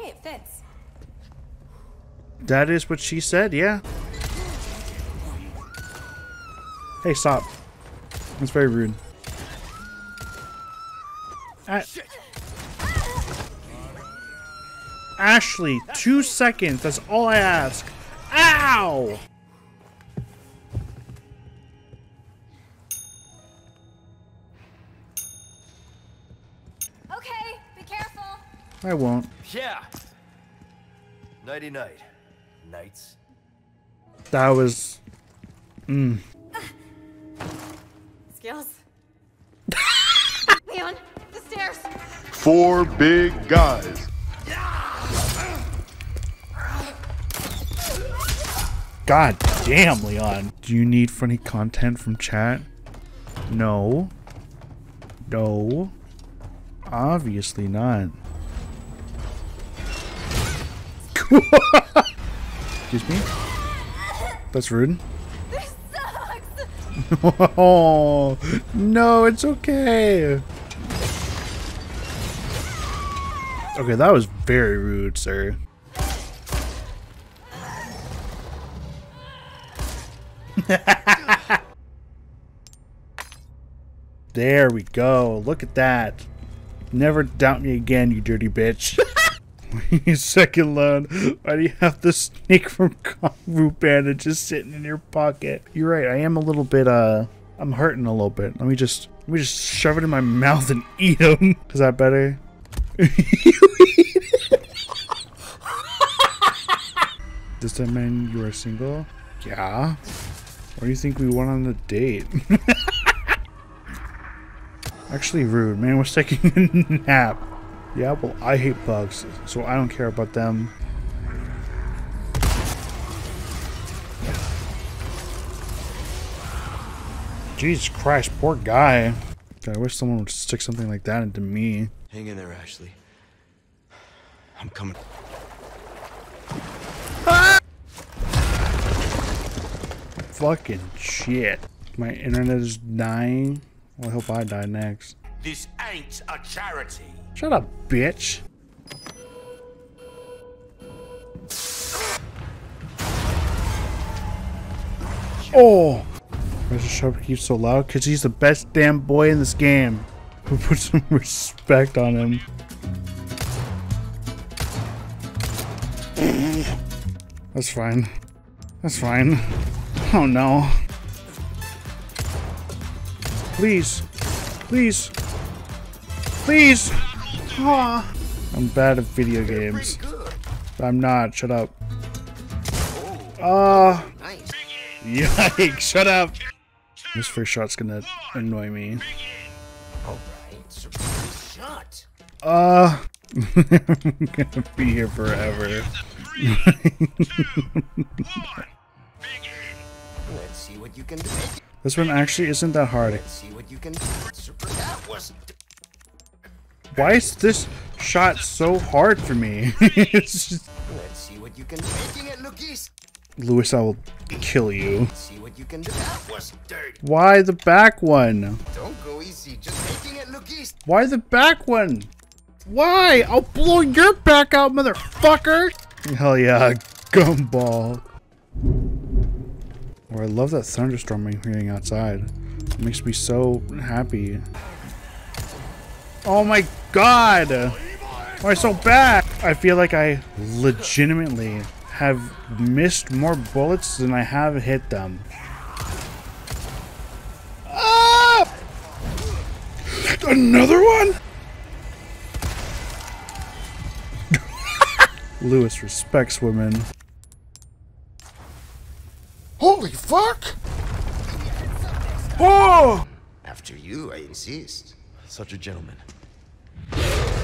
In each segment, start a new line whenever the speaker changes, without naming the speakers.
Hey, it fits.
That is what she said, yeah. Hey, stop. That's very rude. Ashley, two seconds. That's all I ask. Ow! I won't.
Yeah. Nighty night. Nights.
That was. Mm.
Skills. Leon, the stairs.
Four big guys.
God damn, Leon. Do you need funny content from chat? No. No. Obviously not. Excuse me? That's rude.
This sucks.
Oh, no, it's okay. Okay, that was very rude, sir. there we go. Look at that. Never doubt me again, you dirty bitch. Second loan. Why do you have the snake from Kung Fu Panda just sitting in your pocket? You're right. I am a little bit. Uh, I'm hurting a little bit. Let me just. Let me just shove it in my mouth and eat them. Is that better? Does that mean you are single? Yeah. Why do you think we went on a date? Actually rude. Man was taking a nap. Yeah, well, I hate bugs, so I don't care about them. Jesus Christ, poor guy. God, I wish someone would stick something like that into me.
Hang in there, Ashley. I'm coming.
Fucking shit. My internet is dying. Well, I hope I die next.
This ain't a charity.
Shut up, bitch. Oh! Why does Sharp keep so loud? Because he's the best damn boy in this game. Who put some respect on him. That's fine. That's fine. Oh no. Please. Please. Please. Aw. I'm bad at video games. I'm not. Shut up. Ah. Yikes. Shut up. This first shot's gonna annoy me.
Alright, shot.
Uh. I'm gonna be here forever.
Let's see what you can.
This one actually isn't that hard. Why is this shot so hard for me? it's just,
Let's see what you can. Making it look easy.
Luis, I will kill you.
See what you can do. That was dirty.
Why the back one?
Don't go easy. Just making it look easy.
Why the back one? Why? I'll blow your back out, motherfucker! Hell yeah, gumball. Oh, I love that thunderstorm I'm hearing outside. It makes me so happy. Oh my god! Why so bad? I feel like I legitimately have missed more bullets than I have hit them. Ah! Another one? Luis respects women.
Holy fuck!
Oh!
After you, I insist.
Such a gentleman.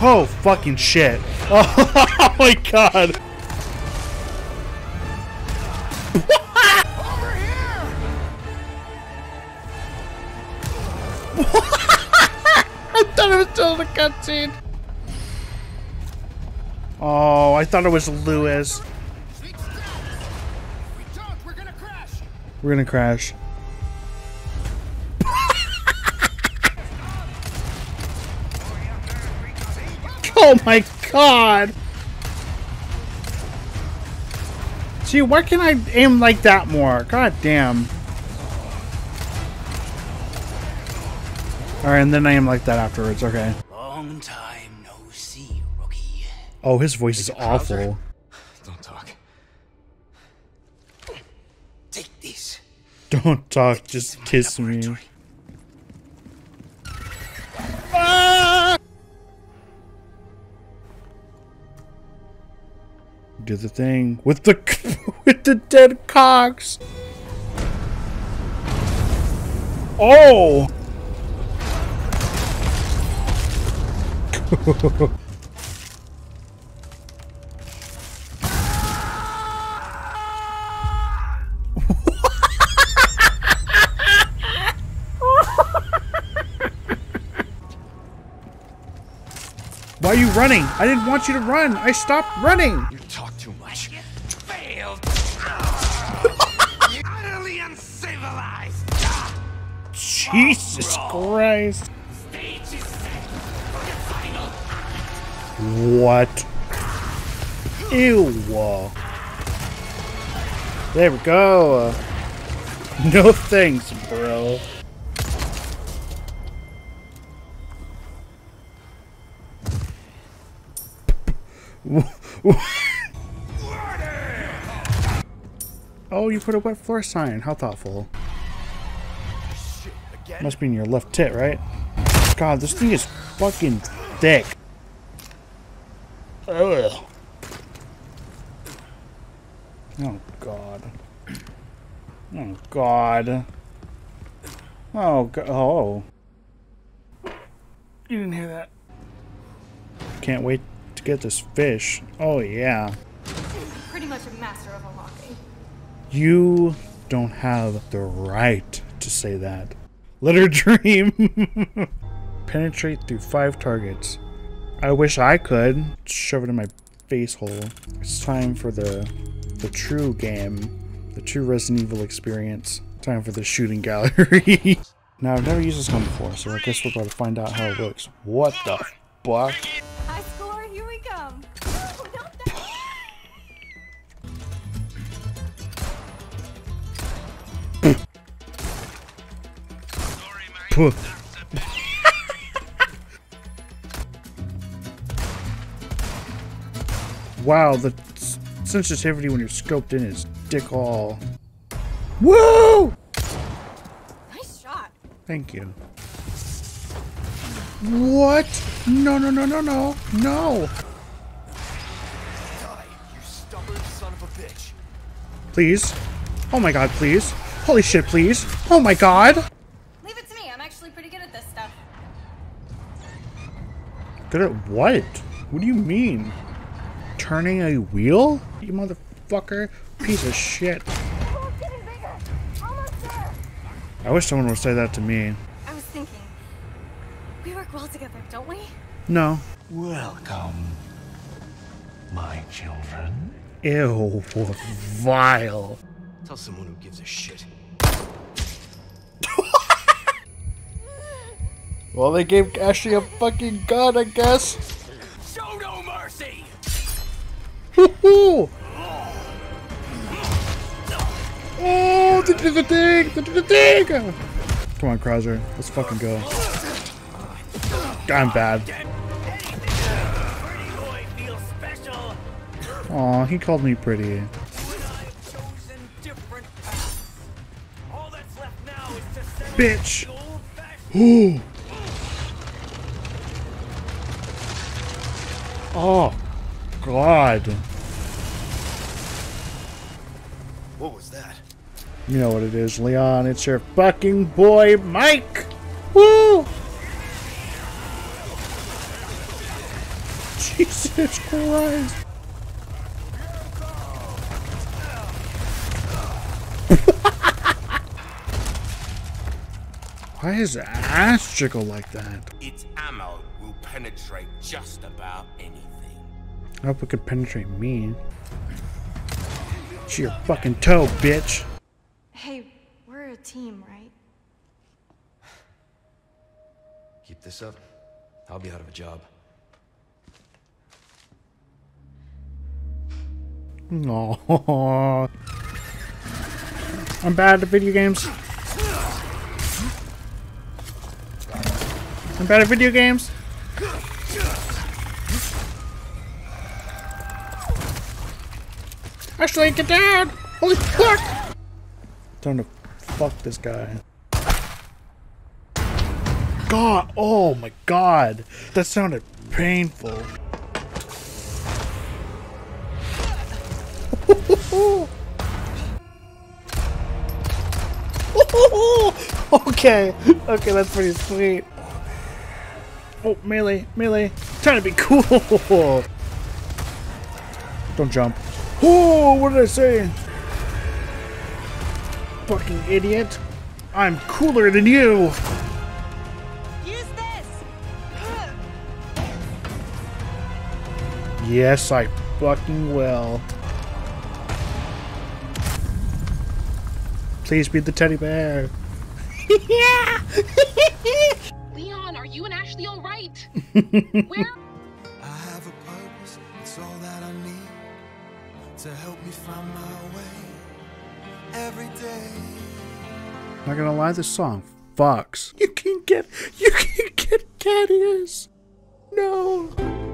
Oh, fucking shit. Oh, my god. I thought it was still the cutscene. Oh, I thought it was Luis.
We don't, we're gonna crash!
Oh my god! Gee, why can I aim like that more? God damn. Alright, and then I aim like that afterwards, okay.
Long time no see, rookie.
Oh, his voice is awful.
Don't talk.
Take this.
Don't talk, just kiss me. Do the thing with the with the dead cocks. Oh! Why are you running? I didn't want you to run. I stopped running. Jesus Christ. What? Ew. There we go. No thanks, bro. Oh, you put a wet floor sign. How thoughtful.
Shit, again?
Must be in your left tit, right? God, this thing is fucking thick. Ugh. Oh god. Oh god. Oh god. Oh. You didn't hear that. Can't wait to get this fish. Oh yeah.
Pretty much a master of unlocking.
You don't have the right to say that. Let her dream. Penetrate through five targets. I wish I could. Shove it in my face hole. It's time for the the true game. The true Resident Evil experience. Time for the shooting gallery. now I've never used this gun before, so I guess we're about to find out how it works. What the fuck? Puh. wow, the sensitivity when you're scoped in is dick all. Woo!
Nice shot.
Thank you. What? No, no, no, no, no, no.
Die, you stubborn son of a bitch.
Please. Oh my god, please. Holy shit, please. Oh my god.
Leave it to me. I'm actually pretty good at this stuff.
Good at what? What do you mean? Turning a wheel? You motherfucker. Piece of shit.
It's getting bigger. Almost there.
I wish someone would say that to me.
I was thinking. We work well together, don't we?
No.
Welcome, my children.
Ew. Vile.
Tell someone who gives a shit.
Well, they gave Ashley a fucking gun, I guess.
Show no mercy!
Woohoo! Oh, they did the thing! They did the thing! Come on, Krauser. Let's fucking go. I'm bad.
Pretty boy feels special.
Aw, he called me pretty.
I've chosen
Oh, God.
What was that?
You know what it is, Leon. It's your fucking boy, Mike. Woo! Jesus Christ. Why is ass jiggle like that?
Its penetrate just about anything.
I hope it could penetrate me. To your fucking toe, bitch.
Hey, we're a team, right?
Keep this up. I'll be out of a job.
No. I'm bad at video games. I'm bad at video games. Actually, get down! Holy fuck! Time to fuck this guy. God, oh my god. That sounded painful. okay, okay, that's pretty sweet. Oh, melee, melee. Trying to be cool. Don't jump. Oh, what did I say? Fucking idiot. I'm cooler than you.
Use this!
Yes, I fucking will. Please be the teddy bear. yeah!
Leon, are you and Ashley all right? Where?
I have a purpose, it's all that I need to help me find my way every day.
Not gonna lie, this song fucks. You can get, you can get cat ears. No.